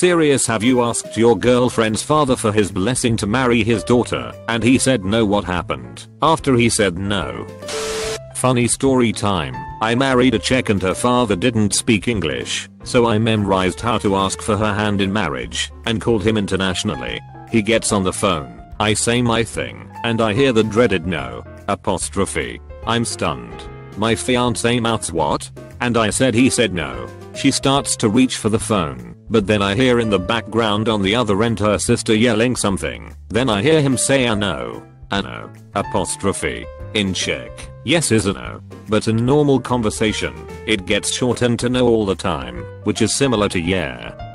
serious have you asked your girlfriend's father for his blessing to marry his daughter and he said no what happened after he said no? Funny story time. I married a Czech and her father didn't speak English, so I memorized how to ask for her hand in marriage and called him internationally. He gets on the phone, I say my thing, and I hear the dreaded no, apostrophe. I'm stunned. My fiance mouths what? And I said he said no. She starts to reach for the phone, but then I hear in the background on the other end her sister yelling something. Then I hear him say. I know. Apostrophe. In Czech. Yes is a no. But in normal conversation, it gets shortened to no all the time, which is similar to yeah.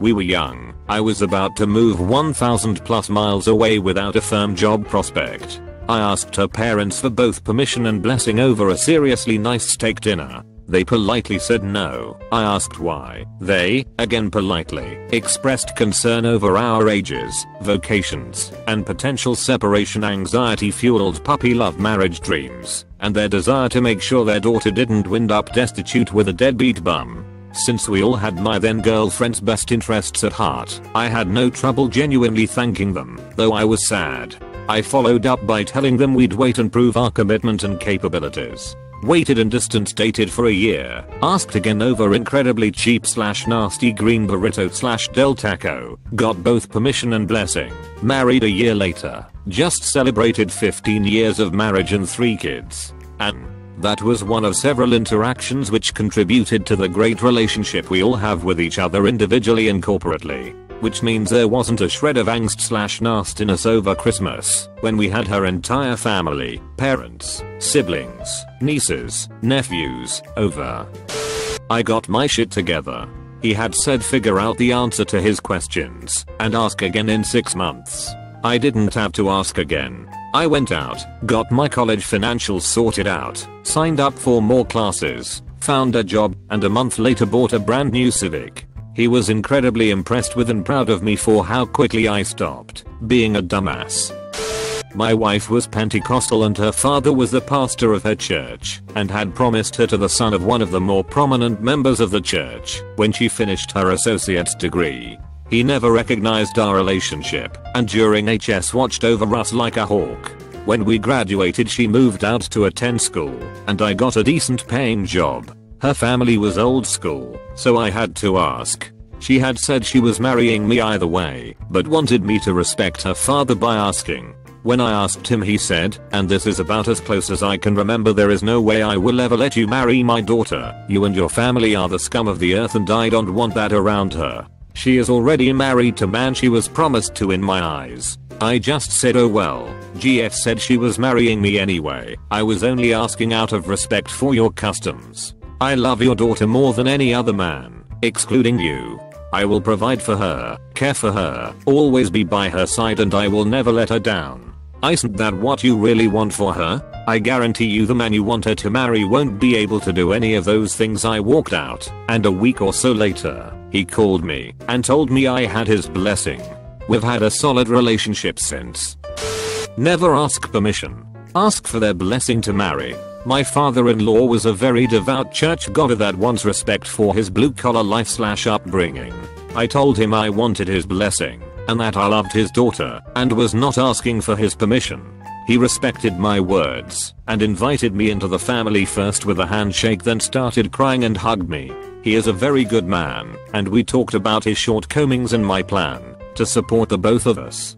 We were young. I was about to move 1000 plus miles away without a firm job prospect. I asked her parents for both permission and blessing over a seriously nice steak dinner. They politely said no. I asked why. They, again politely, expressed concern over our ages, vocations, and potential separation anxiety fueled puppy love marriage dreams, and their desire to make sure their daughter didn't wind up destitute with a deadbeat bum. Since we all had my then girlfriend's best interests at heart, I had no trouble genuinely thanking them, though I was sad. I followed up by telling them we'd wait and prove our commitment and capabilities. Waited and distance dated for a year. Asked again over incredibly cheap slash nasty green burrito slash del taco. Got both permission and blessing. Married a year later. Just celebrated 15 years of marriage and 3 kids. And that was one of several interactions which contributed to the great relationship we all have with each other individually and corporately which means there wasn't a shred of angst slash nastiness over Christmas, when we had her entire family, parents, siblings, nieces, nephews, over. I got my shit together. He had said figure out the answer to his questions, and ask again in 6 months. I didn't have to ask again. I went out, got my college financials sorted out, signed up for more classes, found a job, and a month later bought a brand new Civic. He was incredibly impressed with and proud of me for how quickly I stopped being a dumbass. My wife was Pentecostal and her father was the pastor of her church and had promised her to the son of one of the more prominent members of the church when she finished her associate's degree. He never recognized our relationship and during HS watched over us like a hawk. When we graduated she moved out to attend school and I got a decent paying job her family was old school, so I had to ask. She had said she was marrying me either way, but wanted me to respect her father by asking. When I asked him he said, and this is about as close as I can remember there is no way I will ever let you marry my daughter. You and your family are the scum of the earth and I don't want that around her. She is already married to man she was promised to in my eyes. I just said oh well, GF said she was marrying me anyway. I was only asking out of respect for your customs. I love your daughter more than any other man, excluding you. I will provide for her, care for her, always be by her side and I will never let her down. Isn't that what you really want for her? I guarantee you the man you want her to marry won't be able to do any of those things I walked out, and a week or so later, he called me and told me I had his blessing. We've had a solid relationship since. Never ask permission. Ask for their blessing to marry. My father-in-law was a very devout churchgoer that wants respect for his blue-collar life slash upbringing. I told him I wanted his blessing, and that I loved his daughter, and was not asking for his permission. He respected my words, and invited me into the family first with a handshake then started crying and hugged me. He is a very good man, and we talked about his shortcomings and my plan, to support the both of us.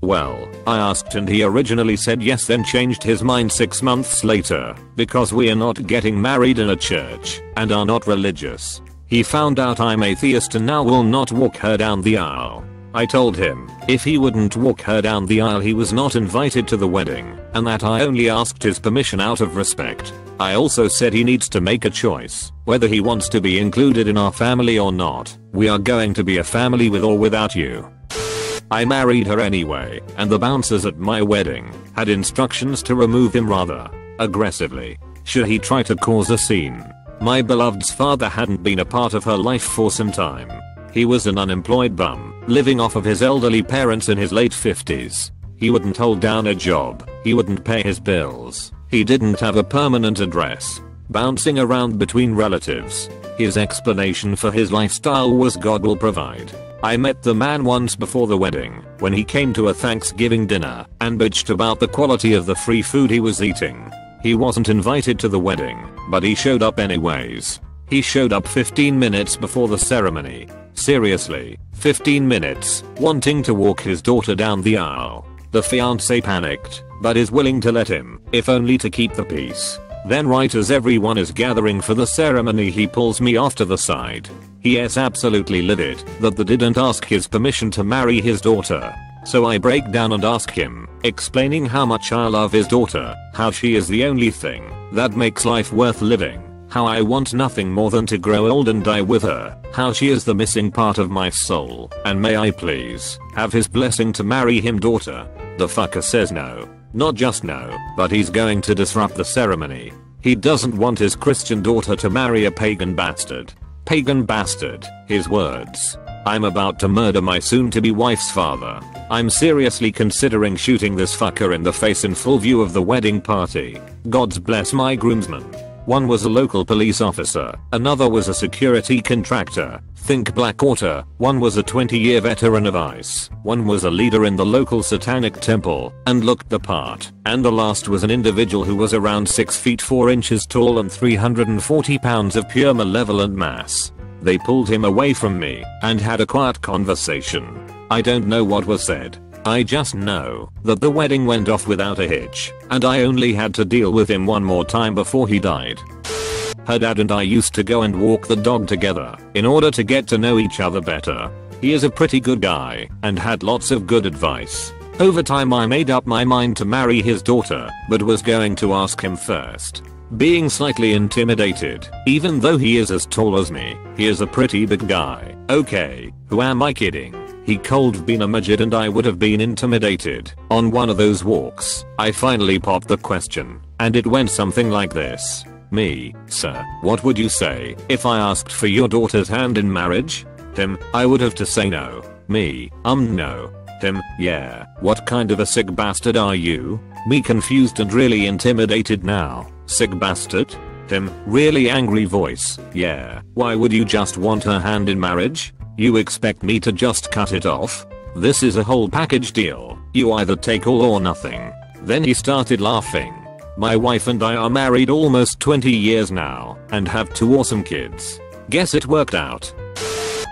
Well, I asked and he originally said yes then changed his mind 6 months later, because we are not getting married in a church, and are not religious. He found out I'm atheist and now will not walk her down the aisle. I told him, if he wouldn't walk her down the aisle he was not invited to the wedding, and that I only asked his permission out of respect. I also said he needs to make a choice, whether he wants to be included in our family or not. We are going to be a family with or without you. I married her anyway, and the bouncers at my wedding had instructions to remove him rather aggressively. Should he try to cause a scene? My beloved's father hadn't been a part of her life for some time. He was an unemployed bum, living off of his elderly parents in his late 50s. He wouldn't hold down a job, he wouldn't pay his bills, he didn't have a permanent address, bouncing around between relatives. His explanation for his lifestyle was God will provide. I met the man once before the wedding, when he came to a Thanksgiving dinner, and bitched about the quality of the free food he was eating. He wasn't invited to the wedding, but he showed up anyways. He showed up 15 minutes before the ceremony. Seriously, 15 minutes, wanting to walk his daughter down the aisle. The fiance panicked, but is willing to let him, if only to keep the peace. Then right as everyone is gathering for the ceremony he pulls me off to the side. He is absolutely livid that they didn't ask his permission to marry his daughter. So I break down and ask him, explaining how much I love his daughter, how she is the only thing that makes life worth living, how I want nothing more than to grow old and die with her, how she is the missing part of my soul, and may I please have his blessing to marry him daughter. The fucker says no. Not just no, but he's going to disrupt the ceremony. He doesn't want his Christian daughter to marry a pagan bastard. Pagan bastard, his words. I'm about to murder my soon to be wife's father. I'm seriously considering shooting this fucker in the face in full view of the wedding party. God's bless my groomsmen. One was a local police officer, another was a security contractor, think Blackwater, one was a 20 year veteran of ICE, one was a leader in the local satanic temple, and looked the part, and the last was an individual who was around 6 feet 4 inches tall and 340 pounds of pure malevolent mass. They pulled him away from me, and had a quiet conversation. I don't know what was said, I just know that the wedding went off without a hitch, and I only had to deal with him one more time before he died. Her dad and I used to go and walk the dog together in order to get to know each other better. He is a pretty good guy and had lots of good advice. Over time I made up my mind to marry his daughter, but was going to ask him first. Being slightly intimidated, even though he is as tall as me, he is a pretty big guy. Okay, who am I kidding? He cold been a midget and I would have been intimidated. On one of those walks, I finally popped the question, and it went something like this. Me, sir, what would you say if I asked for your daughter's hand in marriage? Him, I would have to say no. Me, um no. Him, yeah, what kind of a sick bastard are you? Me confused and really intimidated now. Sick bastard? Him, really angry voice, yeah, why would you just want her hand in marriage? You expect me to just cut it off? This is a whole package deal. You either take all or nothing. Then he started laughing. My wife and I are married almost 20 years now and have two awesome kids. Guess it worked out.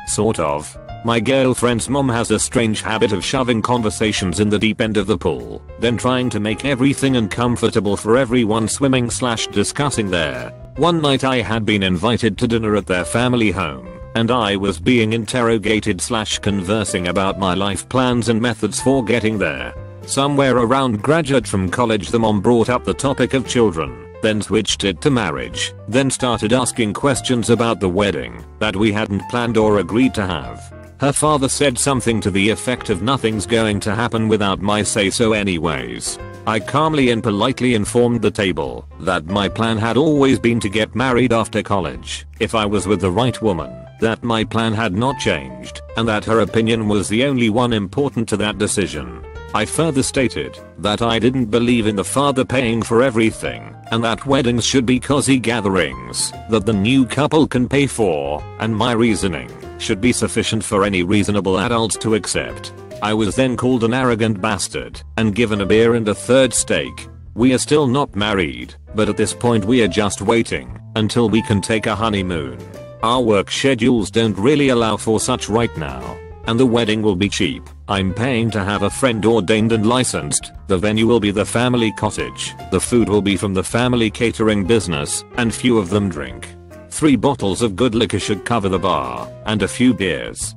Sort of. My girlfriend's mom has a strange habit of shoving conversations in the deep end of the pool, then trying to make everything uncomfortable for everyone swimming slash discussing there. One night I had been invited to dinner at their family home and I was being interrogated slash conversing about my life plans and methods for getting there. Somewhere around graduate from college the mom brought up the topic of children, then switched it to marriage, then started asking questions about the wedding that we hadn't planned or agreed to have. Her father said something to the effect of nothing's going to happen without my say so anyways. I calmly and politely informed the table that my plan had always been to get married after college if I was with the right woman that my plan had not changed, and that her opinion was the only one important to that decision. I further stated that I didn't believe in the father paying for everything, and that weddings should be cozy gatherings that the new couple can pay for, and my reasoning should be sufficient for any reasonable adult to accept. I was then called an arrogant bastard and given a beer and a third steak. We are still not married, but at this point we are just waiting until we can take a honeymoon. Our work schedules don't really allow for such right now. And the wedding will be cheap. I'm paying to have a friend ordained and licensed. The venue will be the family cottage. The food will be from the family catering business, and few of them drink. Three bottles of good liquor should cover the bar, and a few beers.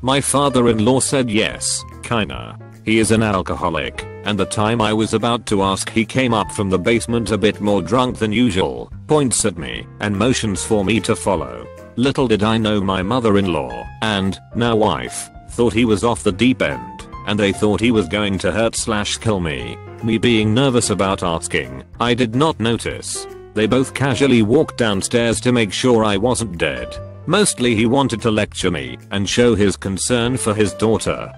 My father-in-law said yes, kinda. He is an alcoholic, and the time I was about to ask he came up from the basement a bit more drunk than usual, points at me, and motions for me to follow. Little did I know my mother-in-law, and, now wife, thought he was off the deep end, and they thought he was going to hurt slash kill me. Me being nervous about asking, I did not notice. They both casually walked downstairs to make sure I wasn't dead. Mostly he wanted to lecture me and show his concern for his daughter.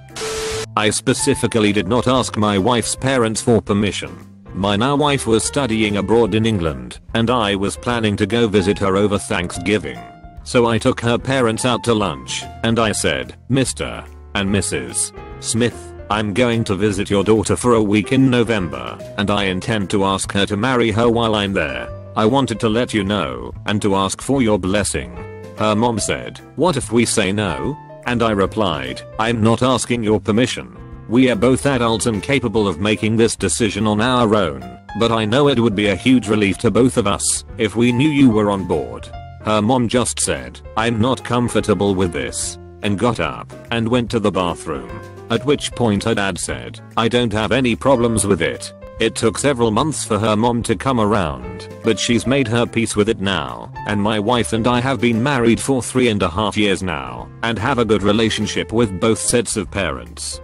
I specifically did not ask my wife's parents for permission. My now wife was studying abroad in England, and I was planning to go visit her over Thanksgiving. So I took her parents out to lunch, and I said, Mr. and Mrs. Smith, I'm going to visit your daughter for a week in November, and I intend to ask her to marry her while I'm there. I wanted to let you know, and to ask for your blessing. Her mom said, what if we say no? And I replied, I'm not asking your permission. We are both adults and capable of making this decision on our own, but I know it would be a huge relief to both of us if we knew you were on board. Her mom just said, I'm not comfortable with this, and got up and went to the bathroom. At which point her dad said, I don't have any problems with it. It took several months for her mom to come around, but she's made her peace with it now, and my wife and I have been married for three and a half years now, and have a good relationship with both sets of parents.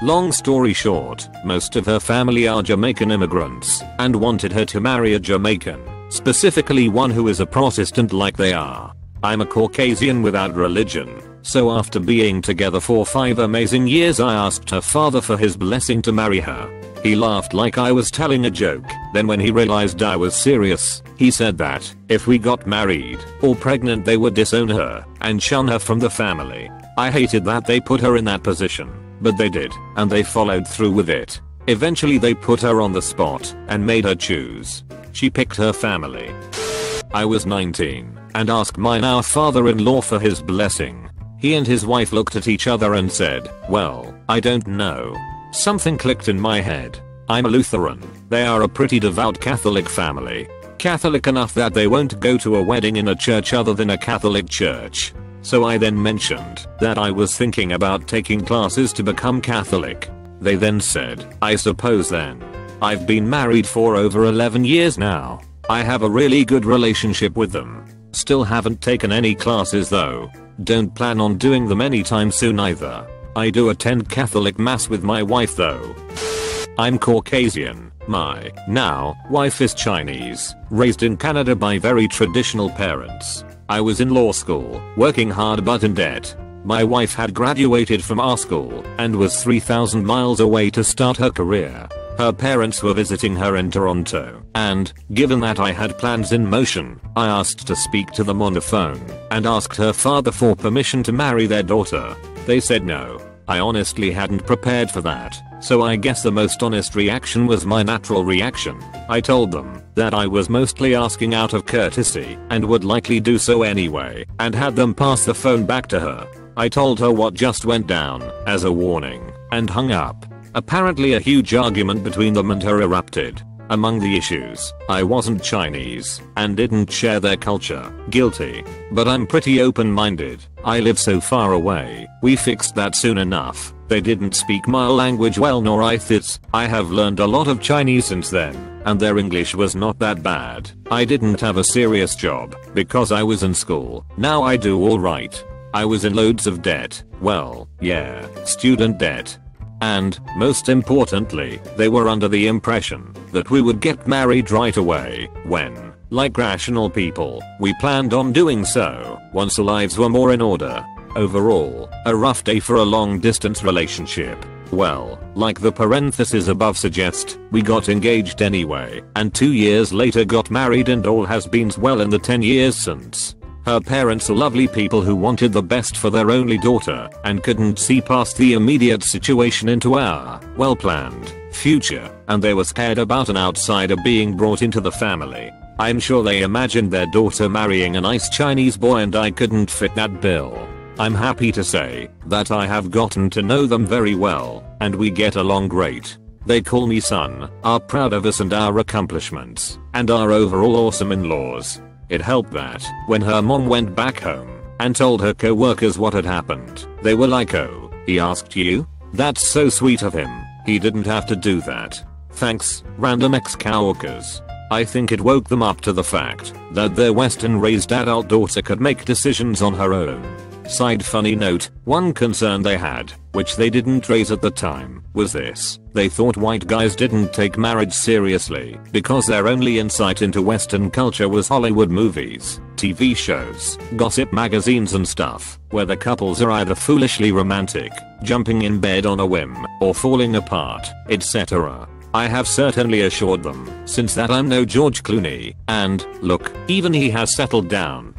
Long story short, most of her family are Jamaican immigrants, and wanted her to marry a Jamaican specifically one who is a Protestant like they are. I'm a Caucasian without religion, so after being together for 5 amazing years I asked her father for his blessing to marry her. He laughed like I was telling a joke, then when he realized I was serious, he said that, if we got married, or pregnant they would disown her, and shun her from the family. I hated that they put her in that position, but they did, and they followed through with it. Eventually they put her on the spot, and made her choose. She picked her family. I was 19 and asked my now father-in-law for his blessing. He and his wife looked at each other and said, well, I don't know. Something clicked in my head. I'm a Lutheran. They are a pretty devout Catholic family. Catholic enough that they won't go to a wedding in a church other than a Catholic church. So I then mentioned that I was thinking about taking classes to become Catholic. They then said, I suppose then I've been married for over 11 years now. I have a really good relationship with them. Still haven't taken any classes though. Don't plan on doing them anytime soon either. I do attend Catholic mass with my wife though. I'm Caucasian. My now wife is Chinese, raised in Canada by very traditional parents. I was in law school, working hard but in debt. My wife had graduated from our school and was 3000 miles away to start her career. Her parents were visiting her in Toronto, and, given that I had plans in motion, I asked to speak to them on the phone, and asked her father for permission to marry their daughter. They said no. I honestly hadn't prepared for that, so I guess the most honest reaction was my natural reaction. I told them that I was mostly asking out of courtesy and would likely do so anyway, and had them pass the phone back to her. I told her what just went down, as a warning, and hung up. Apparently a huge argument between them and her erupted. Among the issues, I wasn't Chinese and didn't share their culture. Guilty. But I'm pretty open-minded. I live so far away. We fixed that soon enough. They didn't speak my language well nor I thits. I have learned a lot of Chinese since then, and their English was not that bad. I didn't have a serious job because I was in school. Now I do alright. I was in loads of debt. Well, yeah, student debt. And, most importantly, they were under the impression that we would get married right away, when, like rational people, we planned on doing so once our lives were more in order. Overall, a rough day for a long distance relationship. Well, like the parentheses above suggest, we got engaged anyway, and two years later got married and all has been well in the 10 years since. Her parents are lovely people who wanted the best for their only daughter and couldn't see past the immediate situation into our well-planned future and they were scared about an outsider being brought into the family. I'm sure they imagined their daughter marrying a nice Chinese boy and I couldn't fit that bill. I'm happy to say that I have gotten to know them very well and we get along great. They call me son, are proud of us and our accomplishments, and are overall awesome in-laws. It helped that, when her mom went back home and told her co-workers what had happened, they were like oh, he asked you? That's so sweet of him, he didn't have to do that. Thanks, random ex-coworkers. I think it woke them up to the fact that their western raised adult daughter could make decisions on her own. Side funny note, one concern they had, which they didn't raise at the time, was this. They thought white guys didn't take marriage seriously because their only insight into western culture was Hollywood movies, TV shows, gossip magazines and stuff, where the couples are either foolishly romantic, jumping in bed on a whim, or falling apart, etc. I have certainly assured them, since that I'm no George Clooney, and, look, even he has settled down,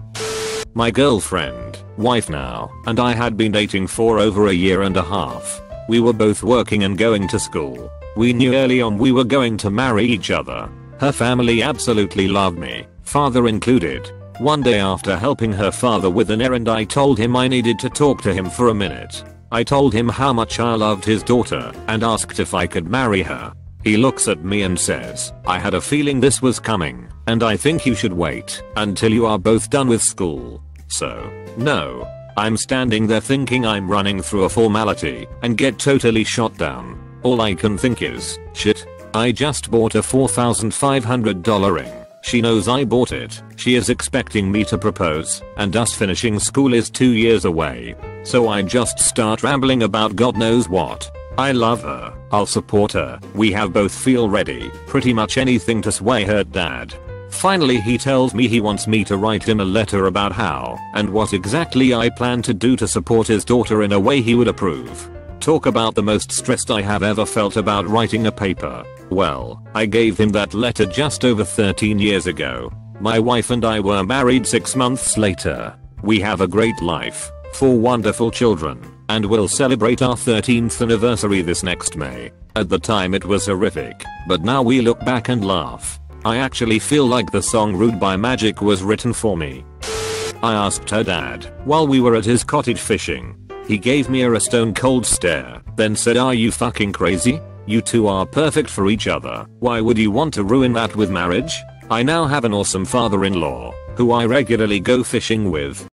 My girlfriend, wife now, and I had been dating for over a year and a half. We were both working and going to school. We knew early on we were going to marry each other. Her family absolutely loved me, father included. One day after helping her father with an errand I told him I needed to talk to him for a minute. I told him how much I loved his daughter and asked if I could marry her. He looks at me and says, I had a feeling this was coming, and I think you should wait until you are both done with school. So, no. I'm standing there thinking I'm running through a formality and get totally shot down. All I can think is, shit, I just bought a $4,500 ring. She knows I bought it, she is expecting me to propose, and us finishing school is 2 years away. So I just start rambling about god knows what. I love her, I'll support her, we have both feel ready, pretty much anything to sway her dad. Finally he tells me he wants me to write him a letter about how and what exactly I plan to do to support his daughter in a way he would approve. Talk about the most stressed I have ever felt about writing a paper. Well, I gave him that letter just over 13 years ago. My wife and I were married 6 months later. We have a great life, four wonderful children, and we'll celebrate our 13th anniversary this next May. At the time it was horrific, but now we look back and laugh. I actually feel like the song Rude by Magic was written for me. I asked her dad while we were at his cottage fishing. He gave me a stone cold stare, then said are you fucking crazy? You two are perfect for each other. Why would you want to ruin that with marriage? I now have an awesome father-in-law, who I regularly go fishing with.